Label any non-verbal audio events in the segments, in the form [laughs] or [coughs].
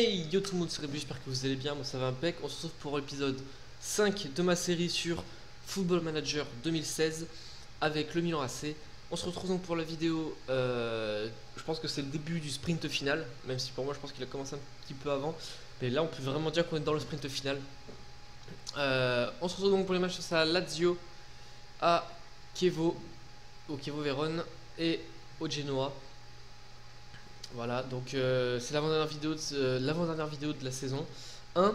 Hey yo tout le monde, c'est Rébu, j'espère que vous allez bien, moi ça va impec. On se retrouve pour l'épisode 5 de ma série sur Football Manager 2016 avec le Milan AC. On se retrouve donc pour la vidéo, euh, je pense que c'est le début du sprint final, même si pour moi je pense qu'il a commencé un petit peu avant. Mais là on peut vraiment dire qu'on est dans le sprint final. Euh, on se retrouve donc pour les matchs face à Lazio, à Chievo, au Chievo Vérone et au Genoa. Voilà, donc euh, c'est l'avant-dernière vidéo, de, euh, vidéo de la saison 1.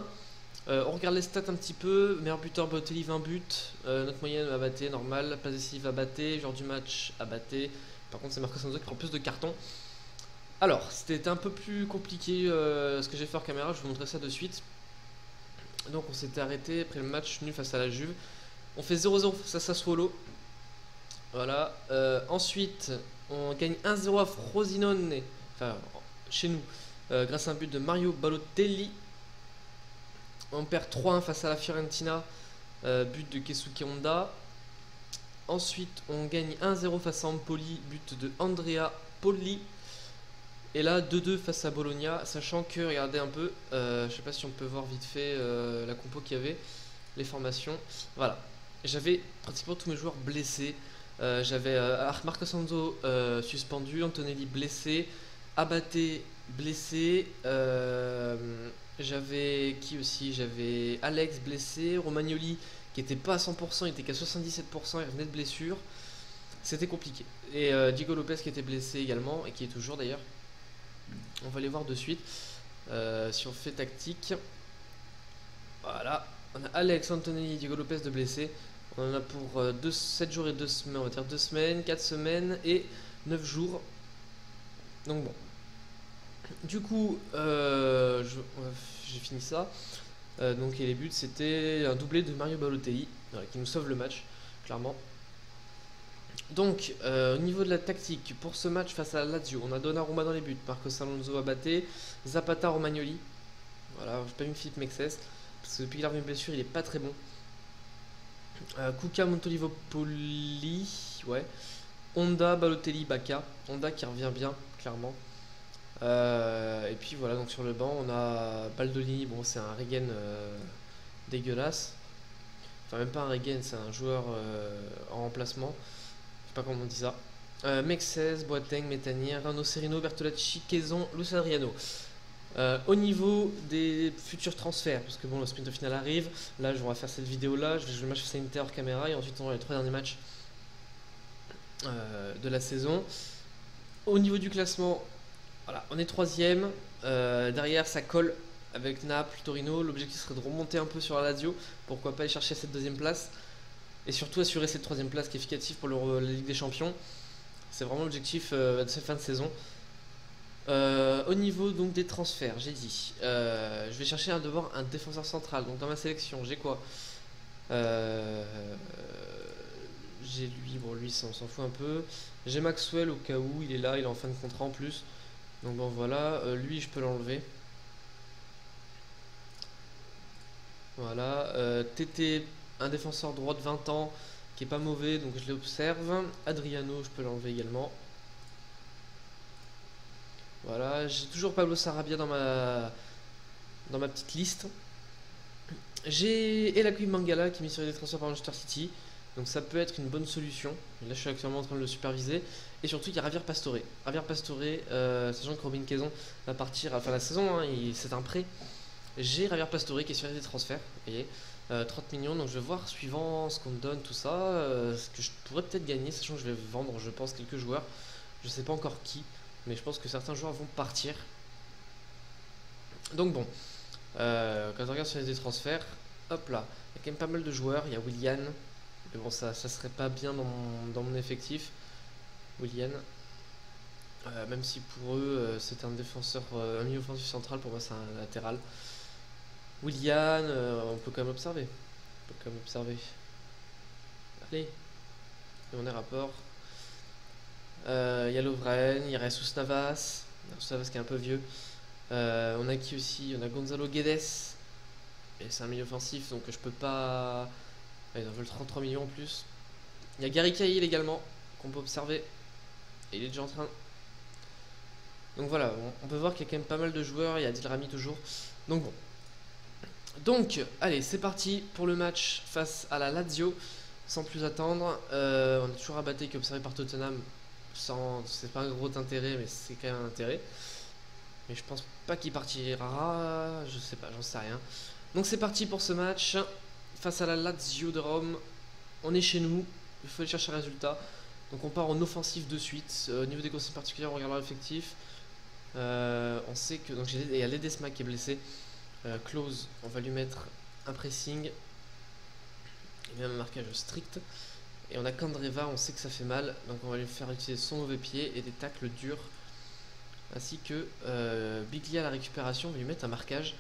Euh, on regarde les stats un petit peu. Meilleur buteur Balotelli 20 buts. notre moyenne à battre, normal. Passe décisive battre. Genre du match à battre. Par contre, c'est Marco Sanzo qui prend plus de cartons. Alors, c'était un peu plus compliqué ce que j'ai fait en caméra. Je vous montrer ça de suite. Donc, on s'était arrêté après le match nul face à la Juve. On fait 0-0 face à Sassuolo. Voilà. ensuite, on gagne 1-0 à Frosinone enfin chez nous, euh, grâce à un but de Mario Balotelli. On perd 3-1 face à la Fiorentina, euh, but de Kesuke Honda. Ensuite, on gagne 1-0 face à Empoli, but de Andrea Poli. Et là, 2-2 face à Bologna, sachant que, regardez un peu, euh, je sais pas si on peut voir vite fait la compo qu'il y avait, les formations. Voilà, j'avais pratiquement tous mes joueurs blessés. j'avais Marco Sanzo suspendu, Antonelli blessé, Abaté blessé. Euh, j'avais qui aussi J'avais Alex blessé, Romagnoli qui était pas à 100%, il était qu'à 77%, il revenait de blessure. C'était compliqué. Et euh, Diego Lopez qui était blessé également, et qui est toujours d'ailleurs. On va les voir de suite. Euh, si on fait tactique. Voilà. On a Alex, Antonelli, Diego Lopez de blessé. On en a pour 7 jours et 2 semaines, on va dire 2 semaines, 4 semaines et 9 jours. Donc bon. Du coup, euh, j'ai fini ça. Euh, donc les buts, c'était un doublé de Mario Balotelli, qui nous sauve le match, clairement. Donc, euh, au niveau de la tactique, pour ce match face à Lazio, on a Donnarumma dans les buts, Marcos Alonso batté, Zapata Romagnoli. Voilà, j'ai pas mis Philippe Mexès, parce que depuis qu'il a remis blessure, il est pas très bon. Kuka Montolivopoli, ouais. Honda, Balotelli, Baka. Honda qui revient bien, clairement. Euh, et puis voilà, donc sur le banc, on a Baldoni. Bon, c'est un Regen euh, dégueulasse. Enfin, même pas un Regen, c'est un joueur euh, en remplacement. Je sais pas comment on dit ça. Mexès, Boateng, Métanier, Rano Serino, Bertolacci, Quezon, Luis Adriano. au niveau des futurs transferts, parce que bon, le sprint final arrive, là je vais faire cette vidéo là, je vais jouer le match face Inter caméra et ensuite on aura les trois derniers matchs de la saison. Au niveau du classement, voilà, on est troisième. Euh, derrière, ça colle avec Naples, Torino. L'objectif serait de remonter un peu sur la Lazio. Pourquoi pas aller chercher cette deuxième place et surtout assurer cette troisième place qui est efficace pour la Ligue des Champions. C'est vraiment l'objectif euh, de cette fin de saison. Euh, au niveau donc des transferts, j'ai dit, je vais chercher un devoir un défenseur central. Donc dans ma sélection, j'ai quoi? J'ai lui, bon lui, ça on s'en fout un peu. J'ai Maxwell au cas où il est là, il est en fin de contrat en plus. Donc bon voilà, euh, lui je peux l'enlever. Voilà, euh, TT, un défenseur droit de 20 ans qui est pas mauvais, donc je l'observe. Adriano, je peux l'enlever également. Voilà, j'ai toujours Pablo Sarabia dans ma dans ma petite liste. J'ai Elakui Mangala qui est mis sur des transferts par Manchester City. Donc ça peut être une bonne solution. Là, je suis actuellement en train de le superviser. Et surtout, il y a Ravier Pastore. Ravier Pastore, euh, sachant que Robin Quaison va partir à la fin de la saison, hein, c'est un prêt. J'ai Ravier Pastore qui est sur des transferts. Voyez, 30 euh, millions. Donc je vais voir, suivant ce qu'on me donne, tout ça, euh, ce que je pourrais peut-être gagner, sachant que je vais vendre, je pense, quelques joueurs. Je sais pas encore qui, mais je pense que certains joueurs vont partir. Donc bon, quand on regarde sur les transferts, hop là, il y a quand même pas mal de joueurs. Il y a William, mais bon, ça, ça serait pas bien dans mon, effectif. William. Euh, même si pour eux, euh, c'est un défenseur, euh, un milieu offensif central, pour moi, c'est un latéral. William, on peut quand même observer. On peut quand même observer. Allez. On est rapport. Il y a Lovren, il reste Navas. Navas qui est un peu vieux. on a qui aussi? On a Gonzalo Guedes. Et c'est un milieu offensif, donc je peux pas ils en veulent 33 millions en plus. Il y a Gary Cahill également, qu'on peut observer. Il est déjà en train Donc voilà, on, peut voir qu'il y a quand même pas mal de joueurs, il y a Dilrami toujours. Donc bon. Donc, allez, c'est parti pour le match face à la Lazio. Sans plus attendre, euh, on est toujours abatté qu'observé par Tottenham. C'est pas un gros intérêt, mais c'est quand même un intérêt. Mais je pense pas qu'il partira. Je sais pas, j'en sais rien. Donc c'est parti pour ce match face à la Lazio de Rome. On est chez nous, il faut aller chercher un résultat. Donc on part en offensive de suite. Euh, au niveau des consignes particulières, on regardera l'effectif. Euh, on sait que donc il y a Ledesma qui est blessé. Euh, close, on va lui mettre un pressing et même un marquage strict. Et on a Kandreva, on sait que ça fait mal, donc on va lui faire utiliser son mauvais pied et des tacles durs. Ainsi que euh, Biglia à la récupération, on va lui mettre un marquage.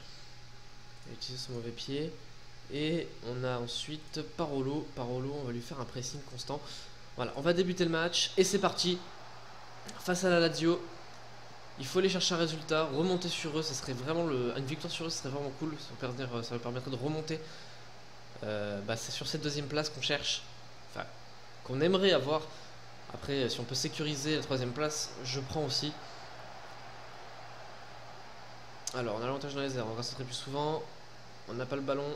Va utiliser son mauvais pied. Et on a ensuite Parolo. Parolo, on va lui faire un pressing constant. Voilà, on va débuter le match et c'est parti. Face à la Lazio, il faut aller chercher un résultat, remonter sur eux, ça serait vraiment le, une victoire sur eux, serait vraiment cool. Ça, ça permettrait de remonter. Euh, bah, c'est sur cette deuxième place qu'on cherche, enfin qu'on aimerait avoir. Après, si on peut sécuriser la troisième place, je prends aussi. Alors, on a l'avantage dans les airs, on va plus souvent. On n'a pas le ballon.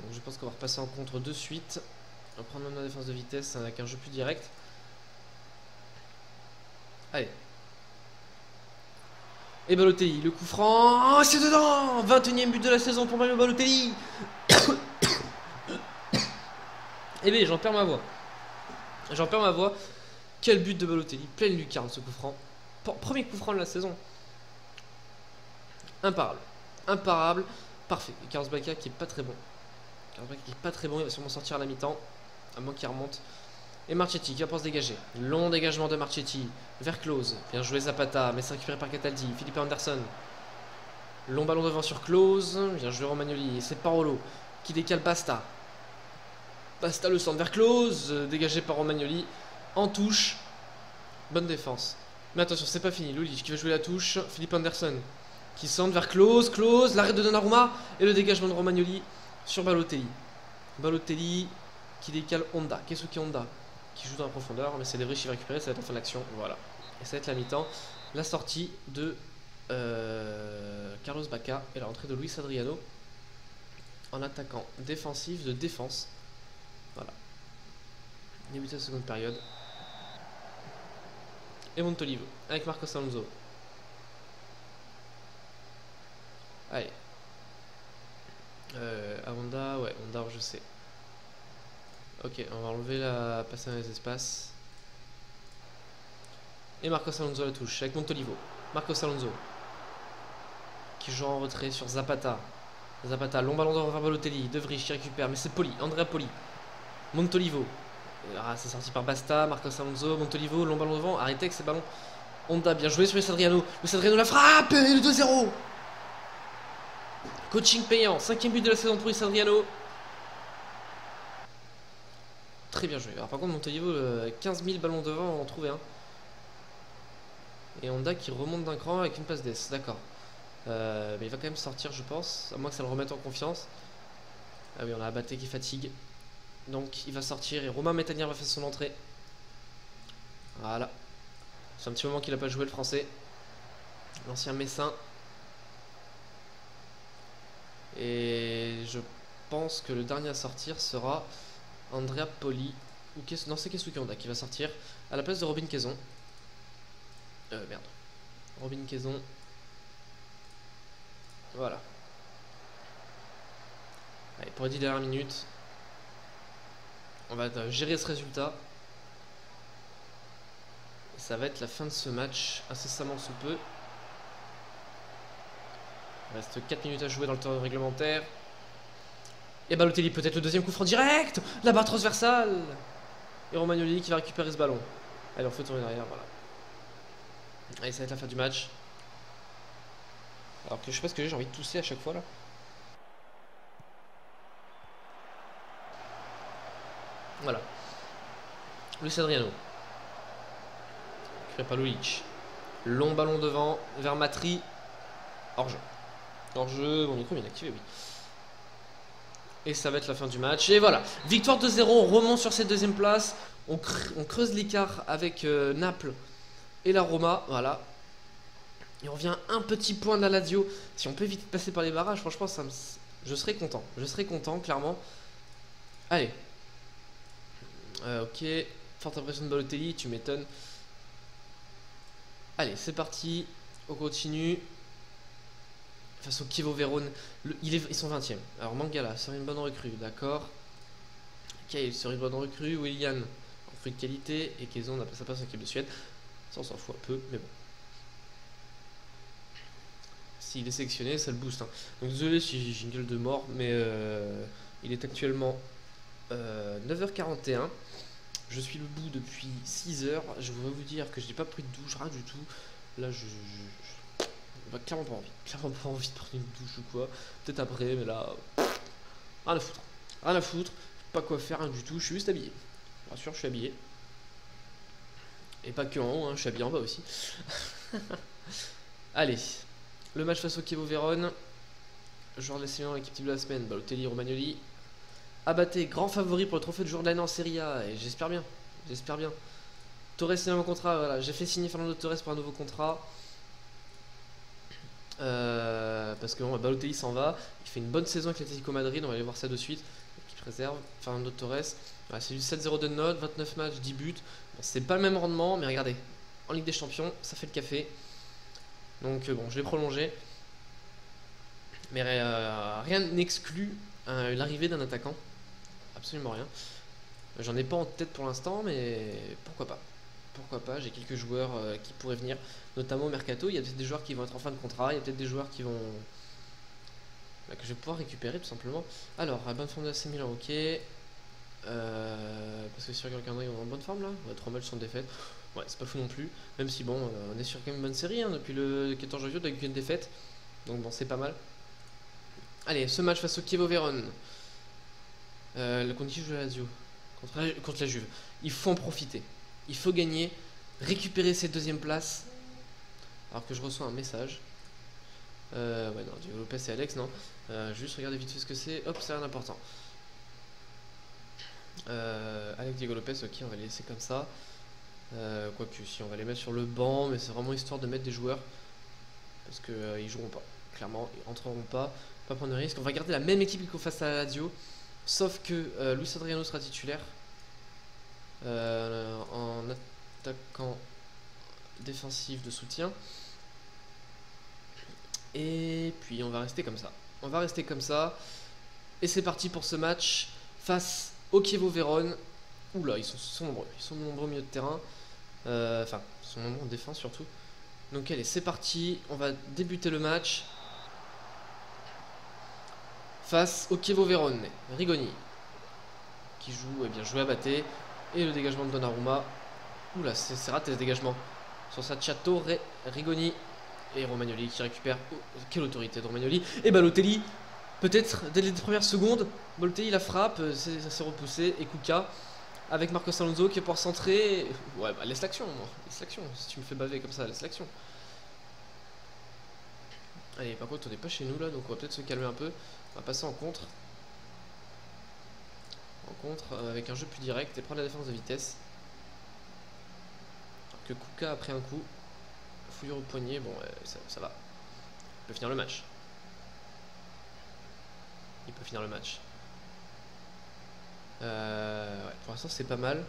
Donc je pense qu'on va repasser en contre de suite. On va prendre la défense de vitesse avec un jeu plus direct. Allez, et Balotelli, le coup franc, oh, c'est dedans 21ème but de la saison pour Mario Balotelli Eh bien, j'en perds ma voix. J'en perds ma voix. Quel but de Balotelli, pleine lucarne ce coup franc. Premier coup franc de la saison. Imparable. Imparable. Parfait. Carlos qui est pas très bon. Carlos qui est pas très bon, il va sûrement sortir à la mi-temps. À moins qu'il remonte. Et Marchetti qui va pour se dégager. Long dégagement de Marchetti. Vers Close. Bien joué Zapata. Mais c'est récupéré par Cataldi. Philippe Anderson. Long ballon devant sur Close. Bien joué Romagnoli. C'est Parolo qui décale Basta. Basta le centre vers Close. Dégagé par Romagnoli. En touche. Bonne défense. Mais attention, c'est pas fini. Lulic qui va jouer la touche. Philippe Anderson qui centre vers Close. Close. L'arrêt de Donnarumma. Et le dégagement de Romagnoli sur Balotelli. Balotelli qui décale Honda. Kesuke Honda qui joue dans la profondeur, mais c'est des vrais chiffres récupérés, ça va être en fin d'action. Voilà. Et ça va être la mi-temps. La sortie de euh, Carlos Baca et la rentrée de Luis Adriano en attaquant défensif de défense. Voilà. Début de la seconde période. Et Montolivo avec Marcos Alonso. Allez. Euh, Honda, ouais, Honda, je sais. Ok, on va enlever la passer dans les espaces. Et Marcos Alonso la touche avec Montolivo. Marcos Alonso. Qui joue en retrait sur Zapata. Zapata, long ballon devant Balotelli. De qui récupère. Mais c'est Poli, Andrea Poli. Montolivo. Ah, c'est sorti par Basta. Marcos Alonso. Montolivo, long ballon devant. Arrêtez avec ces ballons. Honda, bien joué sur le Sadriano. Le Sadriano la frappe Et le 2-0. Coaching payant. Cinquième but de la saison pour Sadriano. Très bien joué. Alors par contre Montolivo, 15 000 ballons devant, on en trouver un. Et Honda qui remonte d'un cran avec une passe d'ess, d'accord. Euh, mais il va quand même sortir je pense, à moins que ça le remette en confiance. Ah oui on a Abaté qui fatigue. Donc il va sortir et Romain Métanière va faire son entrée. Voilà. C'est un petit moment qu'il n'a pas joué le français. L'ancien Messin. Et je pense que le dernier à sortir sera Andrea Poli. Ou non, c'est Kesuke Honda qui va sortir à la place de Robin Quaison. Euh, merde. Robin Quaison. Voilà. Allez, pour les 10 dernières minutes, on va euh, gérer ce résultat. ça va être la fin de ce match, incessamment sous peu. Il reste 4 minutes à jouer dans le temps réglementaire. Et Balotelli peut-être le deuxième coup franc direct La barre transversale Et Romagnoli qui va récupérer ce ballon. Allez, on fait tourner derrière, voilà. Allez, ça va être la fin du match. Alors que je sais pas ce que j'ai, j'ai envie de tousser à chaque fois là. Voilà. Luis Adriano. Lulich. Long ballon devant, vers Matri. Hors-jeu. Hors-jeu, mon micro est activé, oui. Et ça va être la fin du match. Et voilà, victoire 2-0, on remonte sur cette deuxième place. On, creuse l'écart avec euh, Naples et la Roma, voilà. Et on revient un petit point de la Lazio. Si on peut vite passer par les barrages, franchement, ça je serais content. Je serais content, clairement. Allez. Euh, ok. Forte impression de Balotelli, tu m'étonnes. Allez, c'est parti. On continue. Face au Kievo Vérone. ils sont 20 e Alors Mangala, c'est une bonne recrue, d'accord. Kyle serait une bonne recrue. William, en fruit de qualité. Et Kezon, ça passe en équipe de Suède. Ça, on s'en fout un peu, mais bon. S'il est sélectionné, ça le booste. Hein. Donc désolé si j'ai une gueule de mort, mais euh, il est actuellement 9h41. Euh, je suis le bout depuis 6h. Je voudrais vous dire que je n'ai pas pris de douche, rien du tout. Là, je, bah, clairement pas envie. Clairement pas envie de prendre une douche ou quoi. Peut-être après, mais là, rien à foutre. Rien à foutre. Pas quoi faire, rien du tout. Je suis juste habillé. Bien sûr, je suis habillé. Et pas que en haut, hein, je suis habillé en bas aussi. [laughs] Allez, le match face au Kievo Vérone. Joueur de la l'équipe type de la semaine, Balotelli, Romagnoli. Abaté, grand favori pour le trophée de jour de l'année en Serie A. Et j'espère bien. J'espère bien. Torres signe un contrat. Voilà, j'ai fait signer Fernando Torres pour un nouveau contrat. Euh, parce que bon, Balotelli s'en va. Il fait une bonne saison avec l'Atlético Madrid. On va aller voir ça de suite. Qui préserve. Fernando Torres. c'est du 7-0 de note. 29 matchs, 10 buts. c'est pas le même rendement, mais regardez. En Ligue des Champions, ça fait le café. Donc euh, bon, je l'ai prolongé. Mais euh, rien n'exclut l'arrivée d'un attaquant absolument rien. J'en ai pas en tête pour l'instant, mais pourquoi pas. Pourquoi pas, j'ai quelques joueurs euh, qui pourraient venir, notamment au Mercato. Il y a peut-être des joueurs qui vont être en fin de contrat, il y a peut-être des joueurs qui vont. Bah, que je vais pouvoir récupérer tout simplement. Alors, à bonne forme de AC Milan, ok. Euh, parce que sur quelqu'un ils ont en bonne forme là 3 matchs sans défaite. Ouais, c'est pas fou non plus. Même si bon, euh, on est sur quand même une bonne série hein, depuis le 14 janvier avec une défaite. Donc bon, c'est pas mal. Allez, ce match face au Kievo Vérone. Euh, le condition de la Lazio contre, la Juve. Il faut en profiter. Il faut gagner, récupérer cette deuxième place. Alors que je reçois un message. Euh, ouais, non, Diego Lopez et Alex, non. Euh, juste regarder vite fait ce que c'est. Hop, c'est rien d'important. Euh, Alex Diego Lopez, ok, on va les laisser comme ça. Quoique, si on va les mettre sur le banc, mais c'est vraiment histoire de mettre des joueurs. Parce qu'ils ils joueront pas. Clairement, ils rentreront pas. Pas prendre de risque. On va garder la même équipe qu'on fasse à la Lazio. Sauf que Luis Adriano sera titulaire euh, en attaquant défensif de soutien. Et puis on va rester comme ça. On va rester comme ça. Et c'est parti pour ce match face au Kievo Vérone. Oula, ils sont, nombreux. Ils sont nombreux au milieu de terrain. Euh, enfin, ils sont nombreux en défense surtout. Donc allez, c'est parti. On va débuter le match face au Kievo Verone. Rigoni qui joue, et eh bien joué à Baté. Et le dégagement de Donnarumma. Oula, c'est raté ce dégagement. Sur sa Chateau, Rigoni et Romagnoli qui récupère. Oh, quelle autorité de Romagnoli. Et Balotelli, peut-être dès les premières secondes, Balotelli la frappe, ça s'est repoussé. Et Kuka avec Marcos Alonso qui est pour centrer. Ouais, bah laisse l'action, laisse l'action. Si tu me fais baver comme ça, laisse l'action. Allez, par contre, on n'est pas chez nous là, donc on va peut-être se calmer un peu. On va passer en contre. En contre, euh, avec un jeu plus direct et prendre la défense de vitesse. Alors que Kuka a pris un coup. Fouillure au poignet, bon, ça, va. Il peut finir le match. Il peut finir le match. Euh, pour l'instant, c'est pas mal.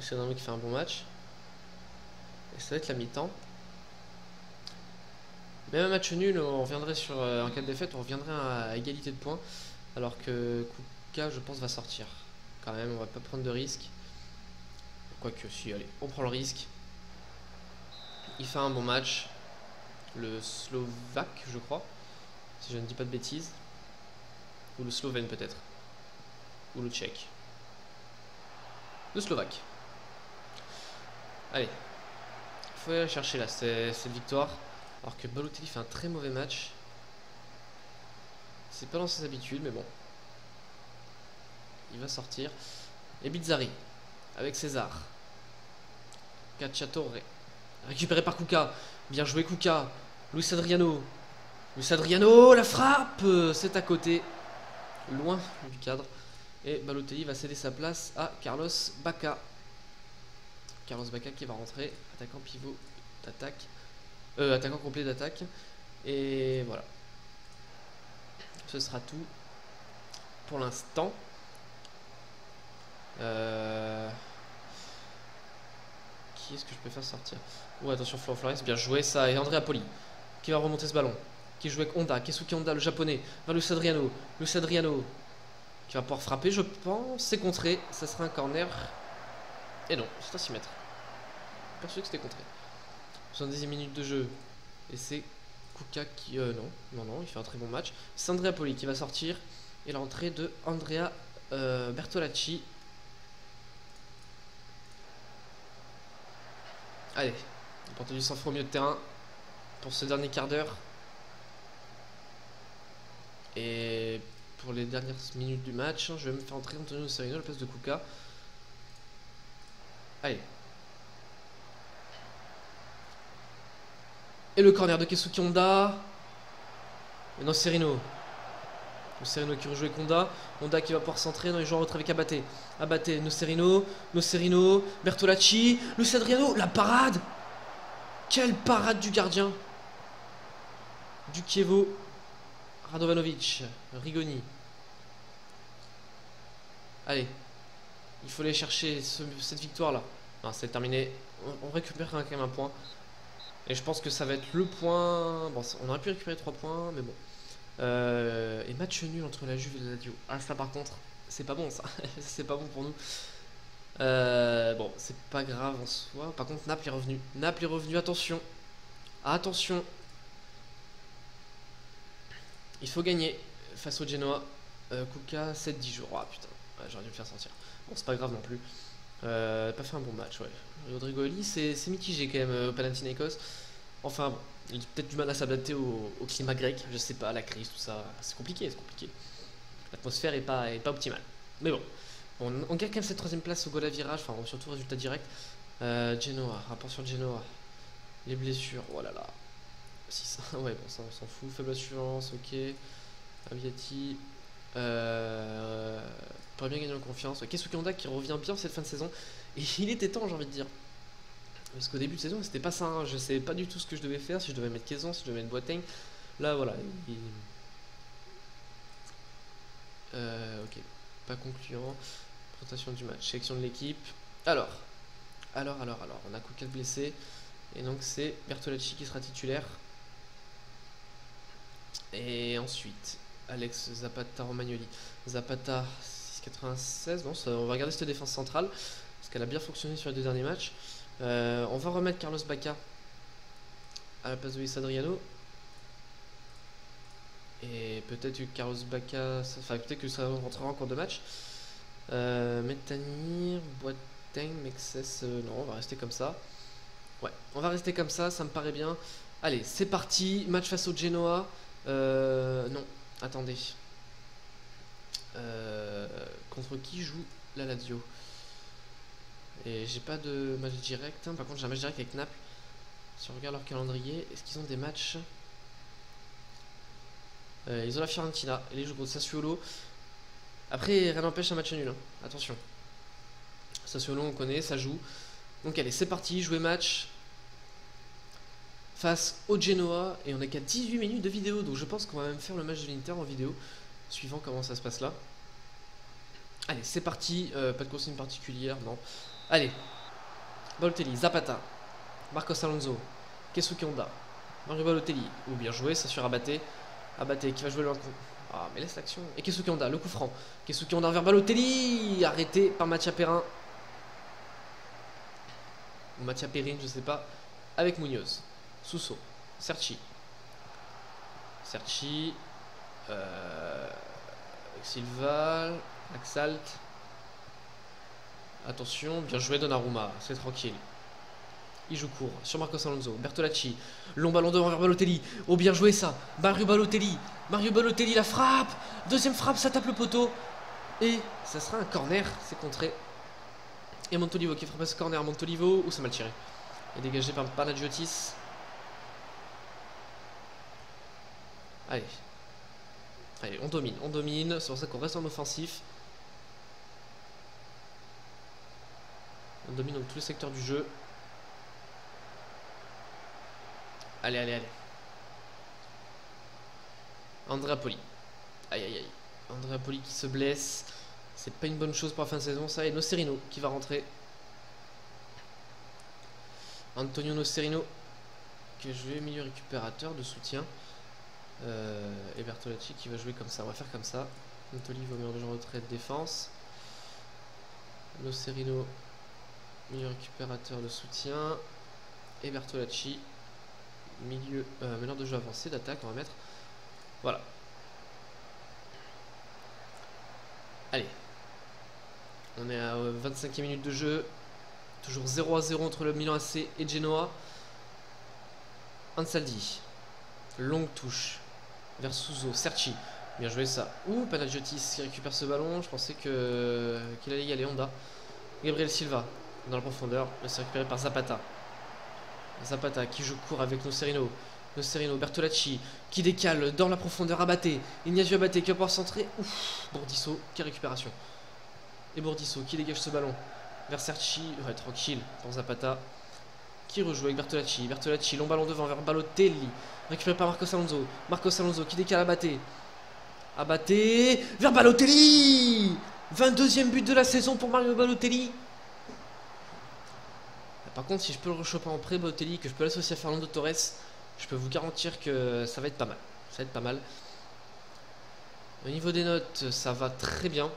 C'est un qui fait un bon match. Et ça va être la mi-temps. Même un match nul, on reviendrait sur euh, un cas de défaite, on reviendrait à, égalité de points. Alors que Je pense, va sortir. Quand même, on va pas prendre de risque. Quoique, si, allez, on prend le risque. Il fait un bon match. Le Slovaque, je crois. Si je ne dis pas de bêtises. Ou le Slovène, peut-être. Ou le Tchèque. Le Slovaque. Allez. Faut aller chercher là, cette victoire. Alors que Balotelli fait un très mauvais match. C'est pas dans ses habitudes, mais bon. Il va sortir. Et Bizzari. Avec César. Cacciatore. Récupéré par Kuka. Bien joué Kuka. Luis Adriano. Luis Adriano, la frappe C'est à côté. Loin du cadre. Et Balotelli va céder sa place à Carlos Bacca. Carlos Bacca qui va rentrer. Attaquant pivot d'attaque. Euh, attaquant complet d'attaque. Et voilà. Ce sera tout pour l'instant. Euh... Qui est-ce que je peux faire sortir Oh attention Florent bien joué ça. Et Andrea Poli qui va remonter ce ballon. Qui joue avec Honda, Kesuki Honda, le japonais. Vers Luis Adriano. Luis Adriano qui va pouvoir frapper, je pense. C'est contré. Ça sera un corner. Et non, c'est un 6 mètres. Perçu que c'était contré. 70 minutes de jeu. Et c'est Kuka qui. Euh, non, non, non, il fait un très bon match. C'est Andrea Poli qui va sortir. Et l'entrée de Andrea euh, Bertolacci. Allez, on porte du sang au milieu de terrain pour ce dernier quart d'heure. Et pour les dernières minutes du match, je vais me faire entrer Antonio Serino à la place de Kuka. Allez. Et le corner de Kesuki Honda. Et non, Serino. Serino qui rejoue avec Honda. Qui va pouvoir centrer. dans les joueurs retrait avec Abate. Abate, Nocerino. Nocerino. Bertolacci. Luis Adriano. La parade Quelle parade du gardien Du Kievo. Radovanovic. Rigoni. Allez. Il faut aller chercher cette victoire-là. Non, c'est terminé. On, récupère quand même un point. Et je pense que ça va être le point... Bon, on aurait pu récupérer 3 points, mais bon. Euh, et match nul entre la Juve et la Lazio. Ah, ça par contre, c'est pas bon [laughs] ça. c'est pas bon pour nous. Euh, bon, c'est pas grave en soi. Par contre, Naples est revenu. Naples est revenu, attention. Attention. Il faut gagner face au Genoa. Euh, Kuka, 7-10 jours. Ah putain, j'aurais dû le faire sortir. Bon, c'est pas grave non plus. Euh, pas fait un bon match, ouais. Rodrigo c'est mitigé quand même au Panathinaikos. Enfin bon, il a peut-être du mal à s'adapter au, climat grec, je sais pas, la crise, tout ça. C'est compliqué, c'est compliqué. L'atmosphère est pas, est pas optimale. Mais bon, on, on gagne quand même cette troisième place au goal à virage, enfin surtout résultat direct. Euh, Genoa, rapport sur Genoa. Les blessures, oh là là. Si ça, [laughs] ouais, bon, ça on s'en fout. Faible assurance, ok. Aviati. Euh, pourrait bien gagner en confiance. Kesuke Honda qui revient bien cette fin de saison. Et il était temps, j'ai envie de dire. Parce qu'au début de saison, c'était pas ça. Hein. Je savais pas du tout ce que je devais faire, si je devais mettre Kazan, si je devais mettre Boateng. Là, voilà. Euh, ok. Pas concluant. Présentation du match. Sélection de l'équipe. Alors. Alors, alors, alors. On a Kuka blessé. Et donc, c'est Bertolacci qui sera titulaire. Et ensuite, Alex Zapata Romagnoli. Zapata 6,96. Bon, on va regarder cette défense centrale. Parce qu'elle a bien fonctionné sur les deux derniers matchs. Euh, on va remettre Carlos Bacca à la place de Luis Adriano. Et peut-être que Carlos Bacca. Enfin, peut-être que ça rentrera en cours de match. Euh, Metanir, Boateng, Mexes. Euh, non, on va rester comme ça. Ouais, on va rester comme ça, ça me paraît bien. Allez, c'est parti. Match face au Genoa. Euh, non, attendez. contre qui joue la Lazio? Et j'ai pas de match direct. Hein. Par contre, j'ai un match direct avec Naples. Si on regarde leur calendrier, est-ce qu'ils ont des matchs? Euh, Ils ont la Fiorentina. Et les jouent contre Sassuolo. Après, rien n'empêche un match nul. Hein. Attention. Sassuolo, on connaît, ça joue. Donc, allez, c'est parti. Jouer match face au Genoa. Et on est qu'à 18 minutes de vidéo. Donc, je pense qu'on va même faire le match de l'Inter en vidéo. Suivant comment ça se passe là. Allez, c'est parti. Euh, pas de consigne particulière, non. Allez. Balotelli, Zapata, Marcos Alonso, Kesuke Honda, Mario Balotelli. Ou bien joué, ça sur Abaté. Abaté qui va jouer le Ah, mais laisse l'action. Et Kesuke Honda, le coup franc. Kesuke Honda vers Balotelli? Arrêté par Mathia Perrin. Ou Mathia Perrin, je sais pas. Avec Munoz. Sousso. Serchi. Serchi. Euh, Silva. Axalt. Attention, bien joué Donnarumma, c'est tranquille. Il joue court sur Marcos Alonso, Bertolacci, long ballon devant vers Balotelli. Oh bien joué ça, Mario Balotelli, Mario Balotelli la frappe, deuxième frappe, ça tape le poteau. Et ça sera un corner, c'est contré. Et Montolivo qui frappe ce corner, Montolivo, ou ça mal tiré. Et dégagé par Panagiotis. Allez. Allez, on domine, on domine, c'est pour ça qu'on reste en offensif. On domine donc tous les secteurs du jeu. Allez, allez, allez. Andrea Poli. Aïe, aïe, aïe. Andrea Poli qui se blesse. C'est pas une bonne chose pour la fin de saison, ça. Et Nocerino qui va rentrer. Antonio Nocerino qui va jouer milieu récupérateur de soutien. Euh, et Bertolacci qui va jouer comme ça. On va faire comme ça. Antoli va mettre en retraite défense. Nocerino, milieu récupérateur de soutien. Et Bertolacci, milieu, euh, meneur de jeu avancé d'attaque. On va mettre. Voilà. Allez. On est à 25e minute de jeu. Toujours 0 à 0 entre le Milan AC et Genoa. Ansaldi. Longue touche. Vers Suzo. Serci. Bien joué ça. Ouh, Panagiotis qui récupère ce ballon. Je pensais que qu'il allait y aller. Honda. Gabriel Silva. Dans la profondeur. C'est récupéré par Zapata. Zapata qui joue court avec Nocerino. Nocerino, Bertolacci qui décale dans la profondeur. Abaté. Ignazio Abaté qui va pouvoir centrer. Ouf. Bourdisso. Quelle récupération. Et Bourdisso qui dégage ce ballon. Vers Serci. Ouais, tranquille pour Zapata. Qui rejoue avec Bertolacci. Bertolacci, long ballon devant vers Balotelli. Récupéré par Marcos Alonso. Marcos Alonso qui décale Abaté. Abaté. Vers Balotelli 22ème but de la saison pour Mario Balotelli. Par contre, si je peux le rechoper en pré Balotelli, que je peux l'associer à Fernando Torres, je peux vous garantir que ça va être pas mal. Ça va être pas mal. Au niveau des notes, ça va très bien.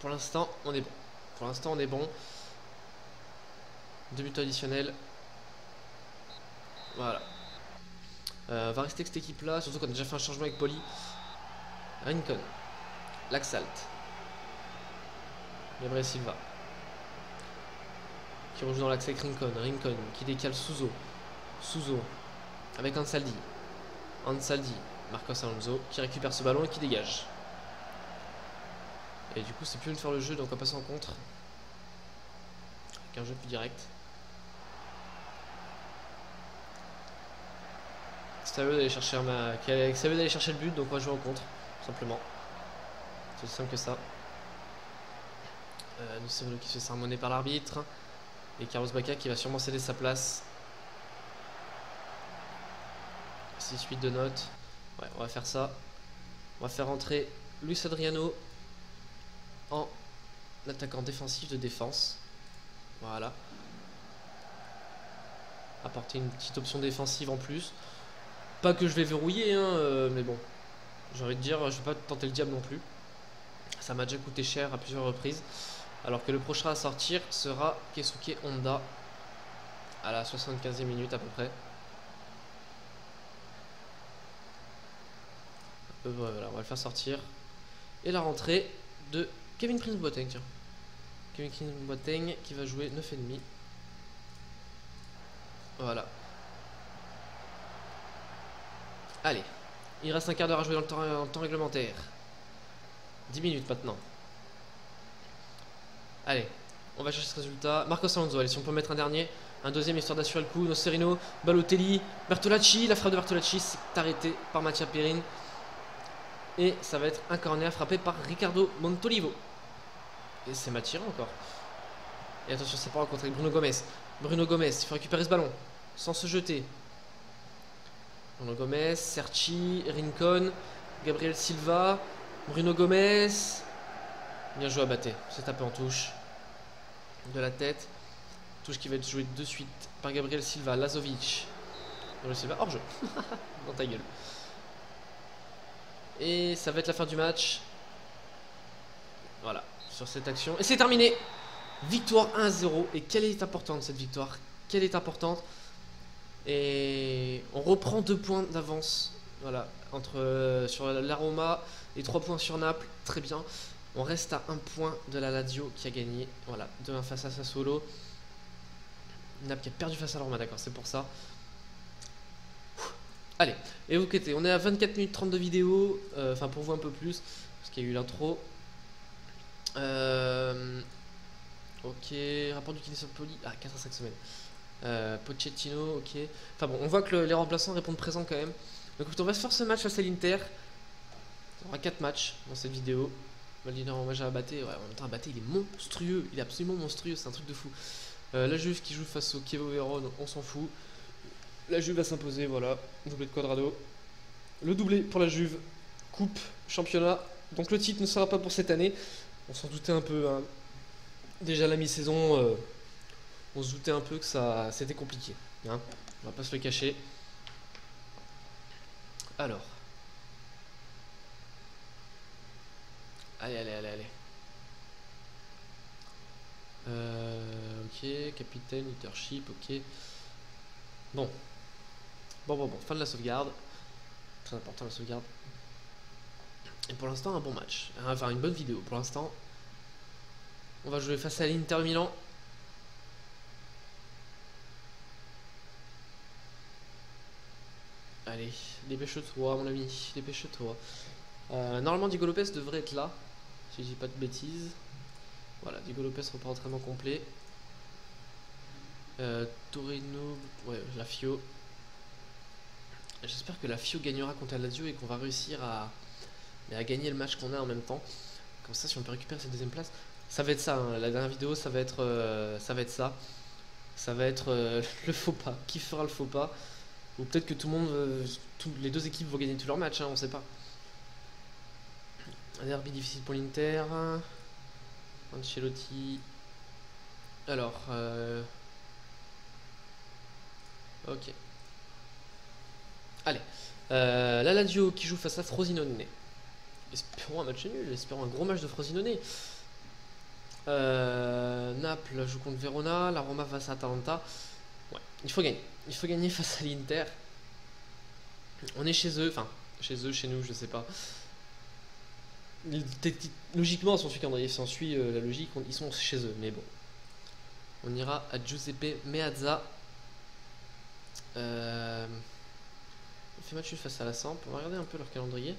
Pour l'instant, on est bon. Pour l'instant, on est bon. Deux buts additionnels. Voilà. Euh, on va rester avec cette équipe-là, surtout qu'on a déjà fait un changement avec Poli. Rincon. Laxalt. Gabriel Silva. Qui rejoue dans l'axe avec Rincon. Rincon qui décale Suzo. Suzo. Avec Ansaldi. Ansaldi. Marcos Alonso qui récupère ce ballon et qui dégage. Et du coup, c'est plus de faire le jeu, donc on va passer en contre. Avec un jeu plus direct. C'est à eux d'aller chercher, le but, donc on va jouer en contre, simplement. C'est aussi simple que ça. Euh, nous qui se fait sermonner par l'arbitre. Et Carlos Baca qui va sûrement céder sa place. 6-8 de notes. Ouais, on va faire ça. On va faire entrer Luis Adriano en attaquant défensif de défense. Voilà. Apporter une petite option défensive en plus. Pas que je vais verrouiller, hein, euh, mais bon. J'ai envie de dire, je vais pas tenter le diable non plus. Ça m'a déjà coûté cher à plusieurs reprises. Alors que le prochain à sortir sera Kesuke Honda à la 75e minute à peu près. Voilà, on va le faire sortir. Et la rentrée de Kevin Prince Boateng, tiens. Kevin Boateng qui va jouer 9,5. Voilà. Allez. Il reste un quart d'heure à jouer dans le temps, temps réglementaire. 10 minutes maintenant. Allez, on va chercher ce résultat. Marcos Alonso, allez, si on peut mettre un dernier. Un deuxième histoire d'assurer le coup. Nocerino, Balotelli, Bertolacci. La frappe de Bertolacci s'est arrêtée par Mattia Perin. Et ça va être un corner frappé par Ricardo Montolivo. Et c'est Mathieu encore. Et attention, c'est pas rencontré Bruno Gomez. Bruno Gomez, il faut récupérer ce ballon sans se jeter. Bruno Gomez, Serchi, Rincon, Gabriel Silva, Bruno Gomez. Bien joué à Baté. C'est tapé en touche. De la tête. Touche qui va être jouée de suite par Gabriel Silva. Lazovic. Gabriel Silva, hors jeu. [laughs] Dans ta gueule. Et ça va être la fin du match. Voilà, sur cette action. Et c'est terminé Victoire 1-0. Et quelle est importante cette victoire? Quelle est importante? Et on reprend deux points d'avance. Voilà, entre euh, sur l'Aroma et trois points sur Naples. Très bien. On reste à un point de la Lazio qui a gagné. Voilà, 2-1 face à Sassuolo. Naples qui a perdu face à l'Aroma, d'accord, c'est pour ça. Allez, et vous on est à 24 minutes 30 de vidéo, euh, enfin pour vous un peu plus, parce qu'il y a eu l'intro. Euh, ok, rapport du Poli, ah 4 à 5 semaines. Euh, Pochettino, ok. Enfin bon, on voit que les remplaçants répondent présents quand même. Donc on va se faire ce match face à l'Inter. Y aura 4 matchs dans cette vidéo. Maldini en hommage à Abaté. Ouais, en même temps, il est monstrueux. Il est absolument monstrueux. C'est un truc de fou. Euh, la Juve qui joue face au Kievo Vérone, on s'en fout. La Juve va s'imposer, voilà. Doublé de Quadrado. Le doublé pour la Juve. Coupe, championnat. Donc le titre ne sera pas pour cette année. On s'en doutait un peu. Hein. Déjà la mi-saison, euh, on se doutait un peu que ça c'était compliqué. Hein. On va pas se le cacher. Alors. Allez, allez, allez, allez. Euh, ok, capitaine, leadership, ok. Bon. Bon, bon, bon. Fin de la sauvegarde. Très important la sauvegarde. Et pour l'instant, un bon match. Enfin, une bonne vidéo. Pour l'instant, on va jouer face à l'Inter Milan. Allez, dépêche-toi, mon ami. Dépêche-toi. Euh, normalement, Diego Lopez devrait être là. Si je dis pas de bêtises. Voilà, Diego Lopez repart entraînement complet. Euh, Torino, ouais, la Fio. J'espère que la Fio gagnera contre la Lazio et qu'on va réussir à, à gagner le match qu'on a en même temps. Comme ça, si on peut récupérer cette deuxième place, ça va être ça. Hein. La dernière vidéo, ça va être, euh, ça va être ça. Ça va être euh, [laughs] le faux pas. Qui fera le faux pas? Ou peut-être que tout le monde, les deux équipes vont gagner tous leurs matchs. Hein, on sait pas. Derby difficile pour l'Inter. Ancelotti. Alors, euh... ok. Allez, euh, la Lazio qui joue face à Frosinone. Espérons un match nul, espérons un gros match de Frosinone. Euh, Naples joue contre Verona, la Roma face à Atalanta. Ouais, il faut gagner. Il faut gagner [laughs] face à l'Inter. On est chez eux, enfin, chez eux, chez nous, je sais pas. Logiquement, on suit calendrier, si on suit euh, la logique, ils sont chez eux. Mais bon. On ira à Giuseppe Meazza. Euh, on fait match face à la Samp. On va regarder un peu leur calendrier.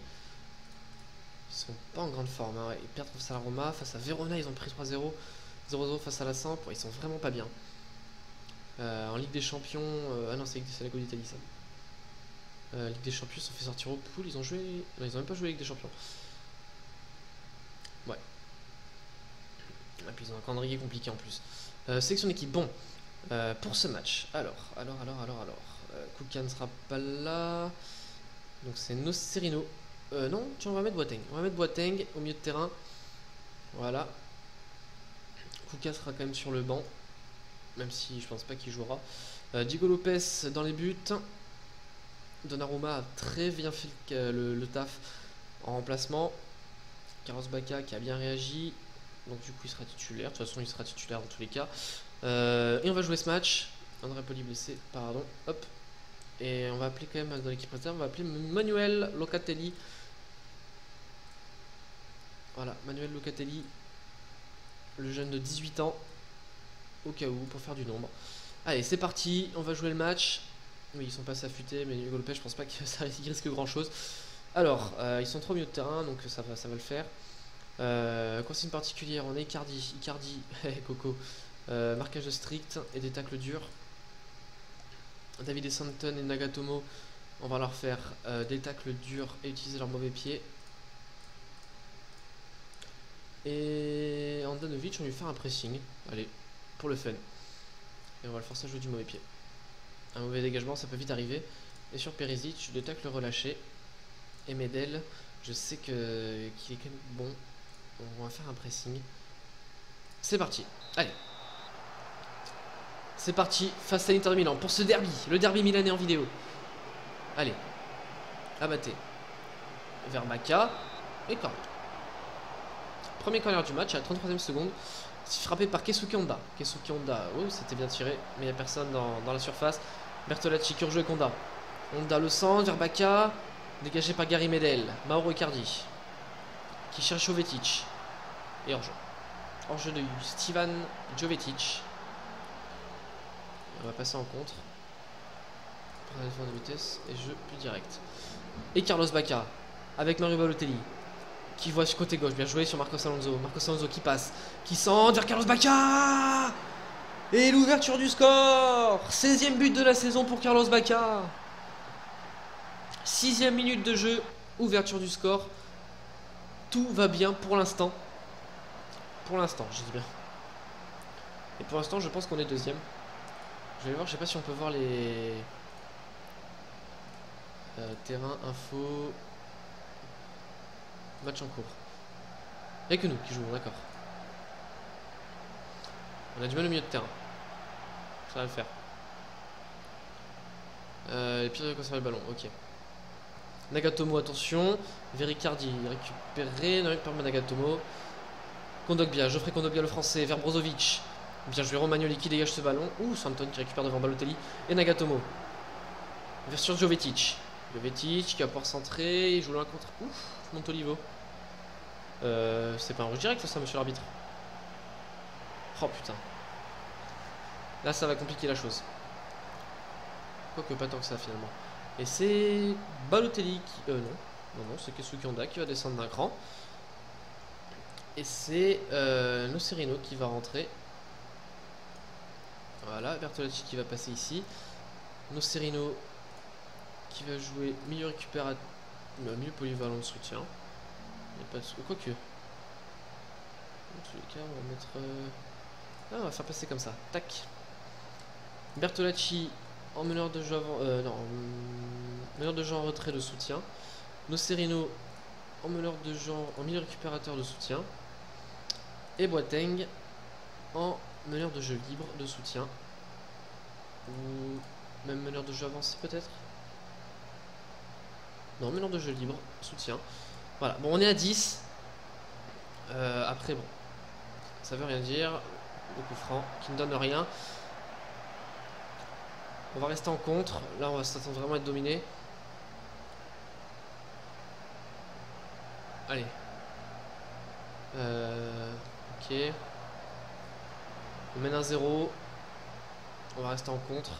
Ils sont pas en grande forme. Hein. Ils perdent face à la Roma. Face à Verona, ils ont pris 3-0. 0-0 face à la Samp. ils sont vraiment pas bien. Euh, en Ligue des Champions. ah non, c'est la Coupe d'Italie ça. Ligue des Champions, ils sont fait sortir au pool. Ils ont joué. Ils ont même pas joué Ligue des Champions. Ouais. Et puis ils ont un calendrier compliqué en plus. Euh, sélection d'équipe, bon. Euh, pour ce match, alors, alors, alors, alors, alors. Euh, ne sera pas là. Donc c'est Nocerino. Euh, non, tiens, on va mettre Boateng. On va mettre Boateng au milieu de terrain. Voilà. Kouka sera quand même sur le banc. Même si je pense pas qu'il jouera. Diego Lopez dans les buts. Donnarumma a très bien fait le taf en remplacement. Carlos Baca qui a bien réagi. Donc du coup il sera titulaire. De toute façon il sera titulaire dans tous les cas. Euh, et on va jouer ce match. André Poli blessé, pardon. Hop. Et on va appeler quand même dans l'équipe réserve, on va appeler Manuel Locatelli. Voilà, Manuel Locatelli. Le jeune de 18 ans. Au cas où, pour faire du nombre. Allez, c'est parti. On va jouer le match. Oui, ils sont pas affûtés, mais Hugo Lopez, je pense pas [laughs] ça risque grand chose. Alors, euh, ils sont trop mieux de terrain, donc ça va, ça va le faire. Euh, consigne particulière, on a Icardi, Icardi, [laughs] Coco, euh, marquage strict et des tacles durs. David et Santon et Nagatomo, on va leur faire euh, des tacles durs et utiliser leur mauvais pied. Et Andanovic, on lui faire un pressing, allez, pour le fun. Et on va le forcer à jouer du mauvais pied. Un mauvais dégagement, ça peut vite arriver. Et sur Perisic, deux tacles relâchés. Et Medel, je sais que qu'il est quand même bon. On va faire un pressing. C'est parti. Allez. C'est parti face à l'Inter de Milan pour ce derby. Le derby milanais en vidéo. Allez. Abattez. Vers. Et corner. Premier corner du match à la 33 e seconde. Frappé par Kesuke Honda. Kesuke Honda. Oh, c'était bien tiré. Mais il n'y a personne dans, la surface. Bertolacci qui rejoue Honda. Honda le centre. Vers. Dégagé par Gary Medel. Mauro Icardi. Qui cherche Jovetic. Et hors-jeu. Hors-jeu de Stevan Jovetic. On va passer en contre. Prendre de vitesse et jeu plus direct. Et Carlos Bacca. Avec Mario Balotelli. Qui voit ce côté gauche. Bien joué sur Marcos Alonso. Marcos Alonso qui passe. Qui centre vers Carlos Bacca. Et l'ouverture du score 16ème but de la saison pour Carlos Bacca. Sixième minute de jeu, ouverture du score. Tout va bien pour l'instant. Pour l'instant, je dis bien. Et pour l'instant, je pense qu'on est deuxième. Je vais voir, je sais pas si on peut voir les... Euh, terrain, info... Match en cours. Il que nous qui jouons, d'accord. On a du mal au milieu de terrain. Ça va le faire. Euh, puis de conserver le ballon, ok. Nagatomo, attention. Vericardi récupéré. Non, par Nagatomo. Kondogbia, Geoffrey Kondogbia le français. Vers Brozovic. Bien joué, Romagnoli qui dégage ce ballon. Ouh, Santon qui récupère devant Balotelli. Et Nagatomo. Vers sur Jovetic. Jovetic qui va pouvoir centrer. Il joue l'un contre. Ouf, Montolivo. Euh, c'est pas un rouge direct ça, monsieur l'arbitre Oh putain. Là, ça va compliquer la chose. Quoique pas tant que ça finalement. Et c'est Balotelli qui... Euh non, non, non, c'est Kesuki Honda qui va descendre d'un cran. Et c'est euh, Nocerino qui va rentrer. Voilà, Bertolacci qui va passer ici. Nocerino qui va jouer milieu récupérateur, milieu polyvalent de soutien. Il pas de... Quoique. Dans tous les cas, on va mettre... Euh, ah, on va faire passer comme ça. Tac. Bertolacci en meneur de jeu avant, non, meneur de jeu en retrait de soutien. Nocerino en meneur de jeu en milieu récupérateur de soutien. Et Boateng en meneur de jeu libre de soutien. Ou même meneur de jeu avancé peut-être? Non, meneur de jeu libre, soutien. Voilà, bon on est à 10. Euh, après bon, ça veut rien dire. Beaucoup franc, qui ne donne rien. On va rester en contre. Là, on va s'attendre vraiment à être dominé. Allez. Euh, ok. On mène 1-0. On va rester en contre.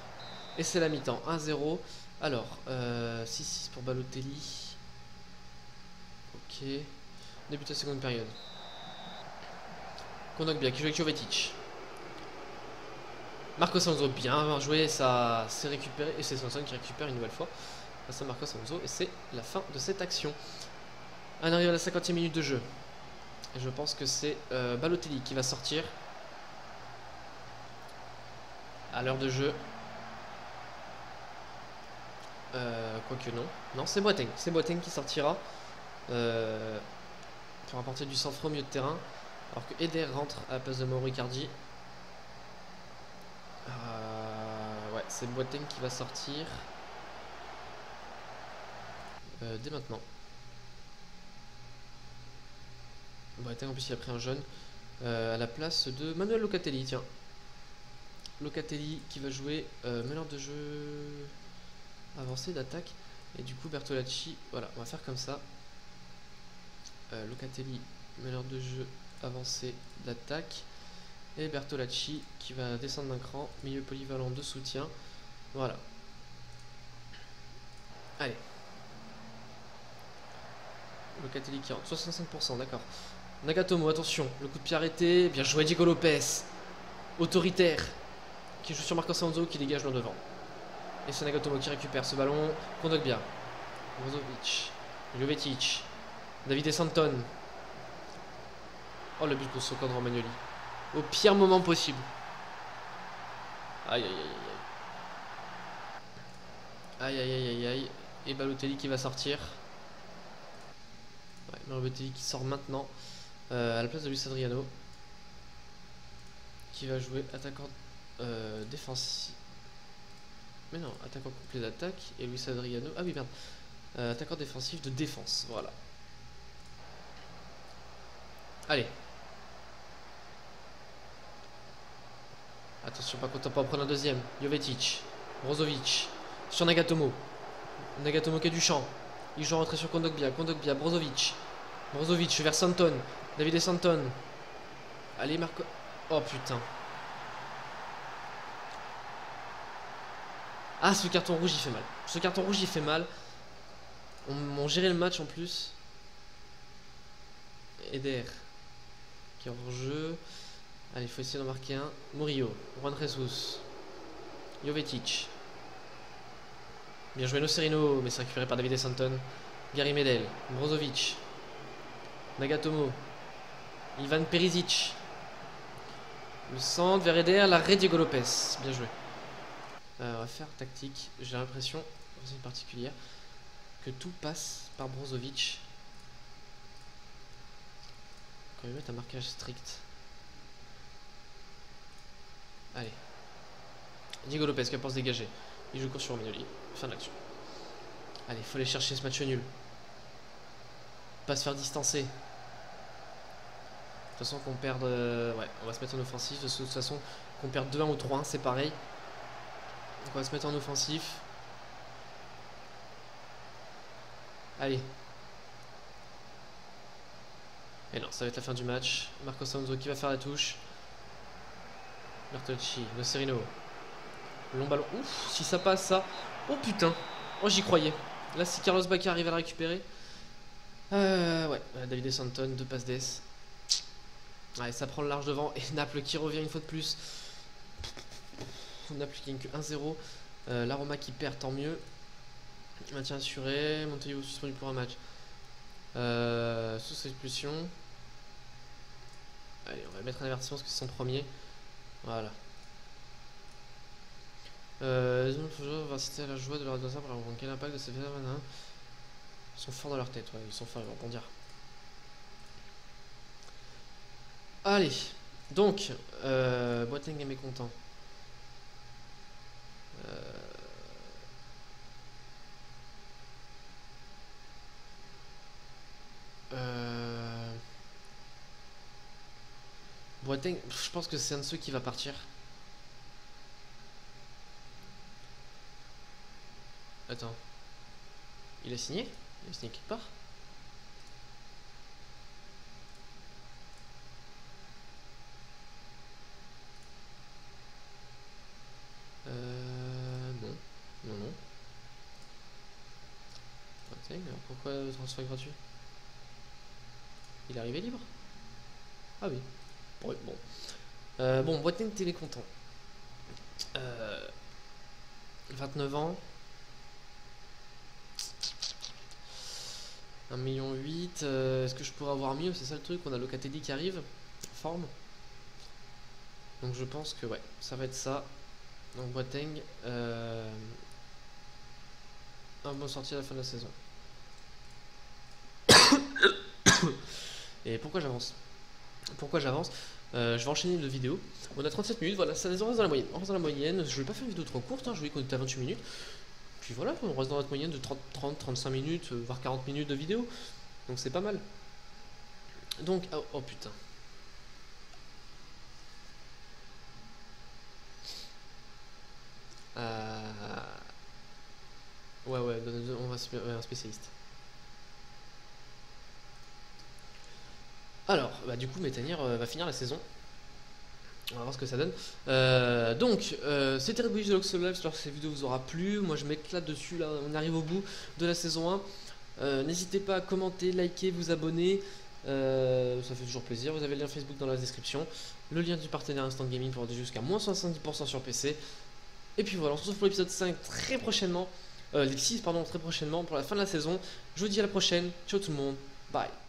Et c'est la mi-temps. 1-0. Alors, 6-6 euh, pour Balotelli. Ok. Début de la seconde période. bien qui joue avec Jovetic. Marco Sanzo bien joué, ça s'est récupéré et c'est Sanson qui récupère une nouvelle fois face à Marco Sanzo et c'est la fin de cette action. On arrive à la 50e minute de jeu. Et je pense que c'est euh, Balotelli qui va sortir à l'heure de jeu. Euh, quoique non. Non, c'est Boateng. C'est Boateng qui sortira euh, pour apporter du sang-froid au milieu de terrain. Alors que Eder rentre à la place de Mauro Icardi. Euh, ouais, c'est Boateng qui va sortir. Euh, dès maintenant. Boateng en plus il a pris un jeune. Euh, à la place de Manuel Locatelli, tiens. Locatelli qui va jouer meneur de jeu avancé d'attaque. Et du coup Bertolacci, voilà, on va faire comme ça. Locatelli, meneur de jeu avancé d'attaque. Et Bertolacci qui va descendre d'un cran, milieu polyvalent de soutien. Voilà. Allez. Le catholique qui 65%, d'accord. Nagatomo, attention, le coup de pied arrêté. Bien joué Diego Lopez. Autoritaire. Qui joue sur Marco Sanzo qui dégage loin devant. Et c'est Nagatomo qui récupère ce ballon. bien. Brozovic. Jovetic. David Santon. Oh le but pour Sokandro Magnoli au pire moment possible. Aïe aïe aïe aïe. Aïe aïe aïe aïe aïe. Et Balotelli qui va sortir. Ouais, Balotelli qui sort maintenant. Euh, à la place de Luis Adriano. Qui va jouer attaquant euh, défensif. Mais non, attaquant complet d'attaque. Et Luis Adriano. Ah oui, merde. Euh, attaquant défensif de défense. Voilà. Allez, Attention, pas content, pas en prendre un deuxième. Jovetic, Brozovic, sur Nagatomo. Nagatomo qui a du champ. Il joue rentrer sur Kondogbia, Kondogbia, Brozovic. Brozovic vers Santon. David et Santon. Allez, Marco. Oh putain. Ah, ce carton rouge il fait mal. Ce carton rouge il fait mal. On, on gérait le match en plus. Eder qui est en jeu. Allez, il faut essayer d'en marquer un. Murillo, Juan Jesus, Jovetic. Bien joué Nocerino, mais c'est récupéré par David Santon. Gary Medel, Brozovic. Nagatomo. Ivan Perisic. Le centre vers Eder, l'arrêt Diego Lopez. Bien joué. Euh, on va faire tactique. J'ai l'impression, une particulière, que tout passe par Brozovic. Quand il met un marquage strict. Allez. Diego Lopez qui va se dégager. Il joue court sur Minoli. Fin de l'action. Allez, faut aller chercher ce match nul. Pas se faire distancer. De toute façon qu'on perde... Euh, ouais, on va se mettre en offensif. De toute façon qu'on perde 2-1 ou 3-1, c'est pareil. Donc on va se mettre en offensif. Allez. Et non, ça va être la fin du match. Marco Sanzo qui va faire la touche. Bertolci, Nocerino. Long ballon. Ouf, si ça passe ça. Oh putain. Oh j'y croyais. Là si Carlos Bacca arrive à le récupérer. Euh, ouais, David Santon, deux passes d'Es. Ouais, ça prend le large devant. Et [laughs] Naples qui revient une fois de plus. Naples qui gagne que 1-0. Euh, L'Aroma qui perd, tant mieux. Maintien assuré. Montello suspendu pour un match. Euh, sous expulsion. Allez, on va mettre un avertissement parce que c'est son premier. Voilà. Euh, les vont inciter à la joie de leur adversaire pour quel impact de ces phénomènes Ils sont forts dans leur tête, ouais, ils sont forts, ils vont rebondir. Allez, donc, euh, Boateng est mécontent. Euh... Euh... Boateng, je pense que c'est un de ceux qui va partir. Attends. Il a signé? Il a signé quelque part? Euh... Non. Non, non. pourquoi le transfert gratuit? Il est arrivé libre? Ah oui. Bon. Euh, bon mécontent. Euh... 29 ans. 1 million 8. Euh, est-ce que je pourrais avoir mieux C'est ça le truc. On a KTD qui arrive. Forme. Donc je pense que ouais, ça va être ça. Donc Boateng. Euh, un bon sorti à la fin de la saison. [coughs] Et pourquoi j'avance? Pourquoi j'avance? Euh, Je vais enchaîner le vidéo. On a 37 minutes, voilà, ça reste dans la moyenne. On reste dans la moyenne. Je vais pas faire une vidéo trop courte, hein. je voulais qu'on était à 28 minutes. Puis voilà, on reste dans notre moyenne de 30, 30 35 minutes, euh, voire 40 minutes de vidéo. Donc c'est pas mal. Donc, oh, oh putain. Euh... Ouais, ouais, on va un spécialiste. Alors, bah du coup, Métanière euh, va finir la saison. On va voir ce que ça donne. Euh, donc, euh, c'était Bull de Live. J'espère que cette vidéo vous aura plu. Moi, je m'éclate dessus. Là, on arrive au bout de la saison 1. Euh, n'hésitez pas à commenter, liker, vous abonner. ça fait toujours plaisir. Vous avez le lien Facebook dans la description. Le lien du partenaire Instant Gaming pour aller jusqu'à moins 70% sur PC. Et puis voilà, on se retrouve pour l'épisode 5 très prochainement. Euh, 6, pardon, très prochainement pour la fin de la saison. Je vous dis à la prochaine. Ciao tout le monde. Bye.